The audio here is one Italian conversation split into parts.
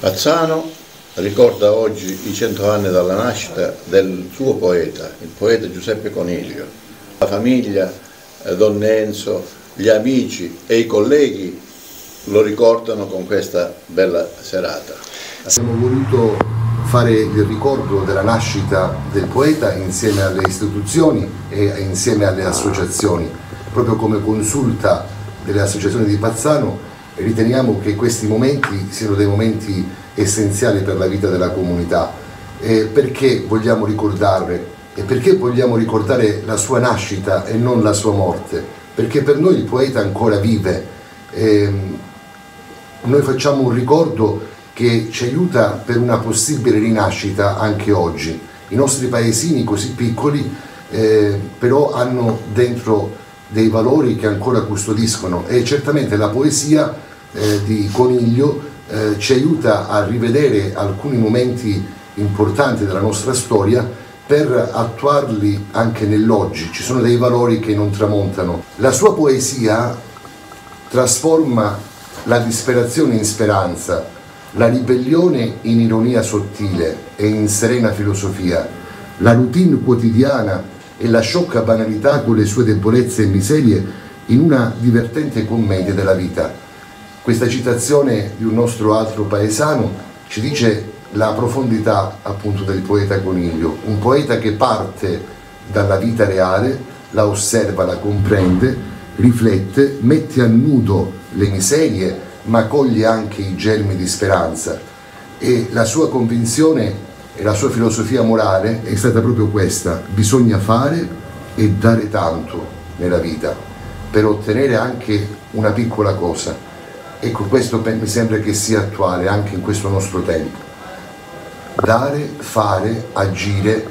Pazzano ricorda oggi i cento anni dalla nascita del suo poeta, il poeta Giuseppe Coniglio. La famiglia, eh, Don Enzo, gli amici e i colleghi lo ricordano con questa bella serata. Abbiamo voluto fare il ricordo della nascita del poeta insieme alle istituzioni e insieme alle associazioni, proprio come consulta delle associazioni di Pazzano riteniamo che questi momenti siano dei momenti essenziali per la vita della comunità. Eh, perché vogliamo ricordarle? E perché vogliamo ricordare la sua nascita e non la sua morte? Perché per noi il poeta ancora vive. Eh, noi facciamo un ricordo che ci aiuta per una possibile rinascita anche oggi. I nostri paesini così piccoli eh, però hanno dentro dei valori che ancora custodiscono e certamente la poesia eh, di Coniglio eh, ci aiuta a rivedere alcuni momenti importanti della nostra storia per attuarli anche nell'oggi. Ci sono dei valori che non tramontano. La sua poesia trasforma la disperazione in speranza, la ribellione in ironia sottile e in serena filosofia, la routine quotidiana e la sciocca banalità con le sue debolezze e miserie in una divertente commedia della vita. Questa citazione di un nostro altro paesano ci dice la profondità appunto del poeta Coniglio, un poeta che parte dalla vita reale, la osserva, la comprende, riflette, mette a nudo le miserie, ma coglie anche i germi di speranza. E la sua convinzione e la sua filosofia morale è stata proprio questa, bisogna fare e dare tanto nella vita per ottenere anche una piccola cosa. Ecco, questo mi sembra che sia attuale anche in questo nostro tempo. Dare, fare, agire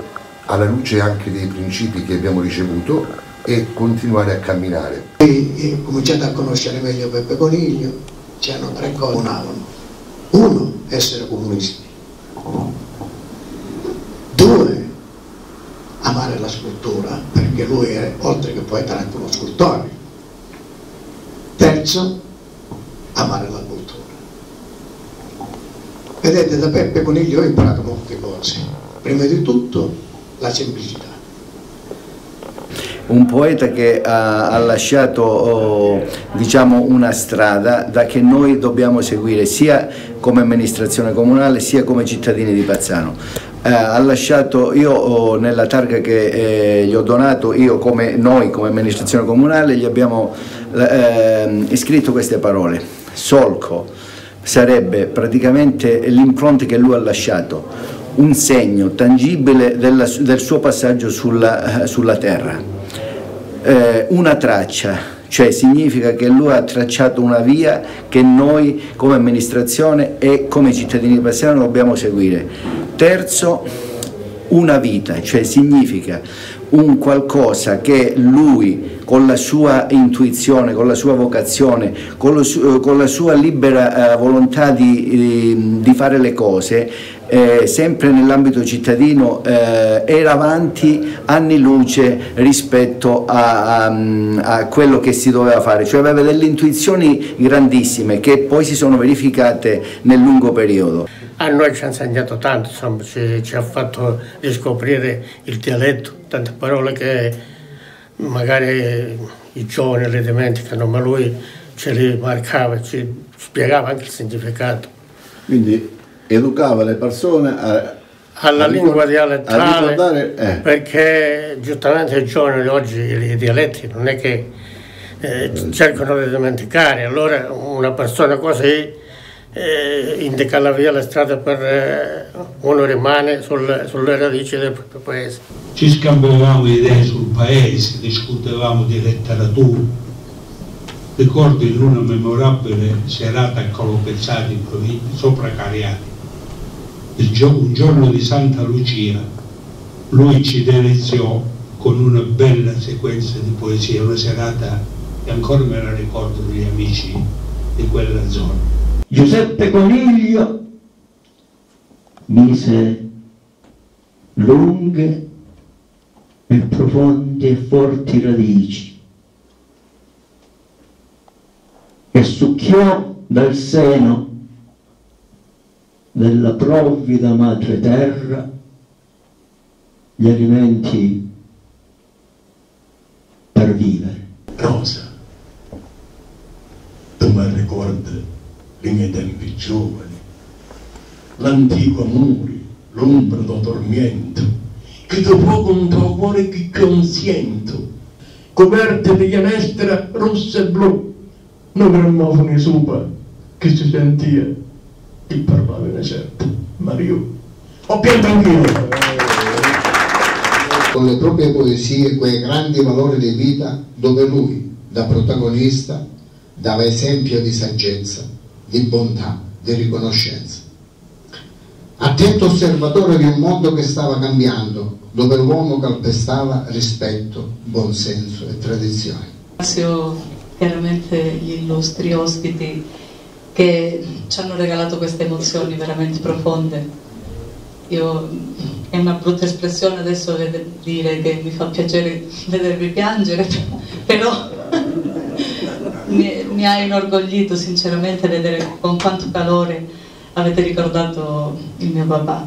alla luce anche dei principi che abbiamo ricevuto e continuare a camminare. E, cominciate a conoscere meglio Peppe Coniglio, c'erano tre cose. Uno, essere comunisti Due, amare la scultura, perché lui è, oltre che poeta, anche uno scultore. Terzo, amare la cultura. Vedete, da Peppe Coniglio ho imparato molte cose. Prima di tutto, la semplicità un poeta che ha, ha lasciato oh, diciamo una strada da che noi dobbiamo seguire sia come amministrazione comunale sia come cittadini di Pazzano. Eh, ha lasciato, io oh, nella targa che eh, gli ho donato, io come noi come amministrazione comunale gli abbiamo eh, scritto queste parole, solco sarebbe praticamente l'impronta che lui ha lasciato, un segno tangibile della, del suo passaggio sulla, sulla terra eh, una traccia, cioè significa che lui ha tracciato una via che noi come amministrazione e come cittadini di Passiano dobbiamo seguire. Terzo, una vita, cioè significa un qualcosa che lui con la sua intuizione, con la sua vocazione, con, lo, con la sua libera eh, volontà di, di, fare le cose, eh, sempre nell'ambito cittadino, eh, era avanti anni luce rispetto a, a, a, quello che si doveva fare, cioè aveva delle intuizioni grandissime che poi si sono verificate nel lungo periodo. A noi ci ha insegnato tanto, insomma, ci, ci ha fatto riscoprire il dialetto, tante parole che magari i giovani le dimenticano, ma lui ce li marcava, ci spiegava anche il significato. Quindi educava le persone a, alla a lingua dialettale, eh. perché giustamente i giovani di oggi i dialetti non è che eh, cercano di dimenticare, allora una persona così eh, indica la via, la strada per eh, uno rimane sul, sulle radici del proprio paese. Ci scambiavamo idee sul paese, discutevamo di letteratura. Ricordo in una memorabile serata a Colopezzati in provincia, sopra Cariati, un giorno di Santa Lucia, lui ci deliziò con una bella sequenza di poesia, una serata che ancora me la ricordo degli amici di quella zona. Giuseppe Coniglio mise lunghe e profonde e forti radici e succhiò dal seno della provvida madre terra gli alimenti per vivere. Rosa, tu mi ricordi i miei tempi giovani, l'antico amore, l'ombra del tormento, che dopo con tuo cuore che consiento, coperte di ginestra rossa e blu, non gramofoni sopra che si sentia che parlava una certa, Mario. Ho pianto anch'io. Con le proprie poesie quei grandi valori di vita dove lui, da protagonista, dava esempio di saggezza, di bontà, di riconoscenza. Attento osservatore di un mondo che stava cambiando, dove l'uomo calpestava rispetto, buonsenso e tradizioni. Ringrazio chiaramente gli illustri ospiti che ci hanno regalato queste emozioni veramente profonde. Io, è una brutta espressione adesso dire che mi fa piacere vedervi piangere, però mi, mi ha inorgoglito sinceramente vedere con quanto calore avete ricordato il mio papà.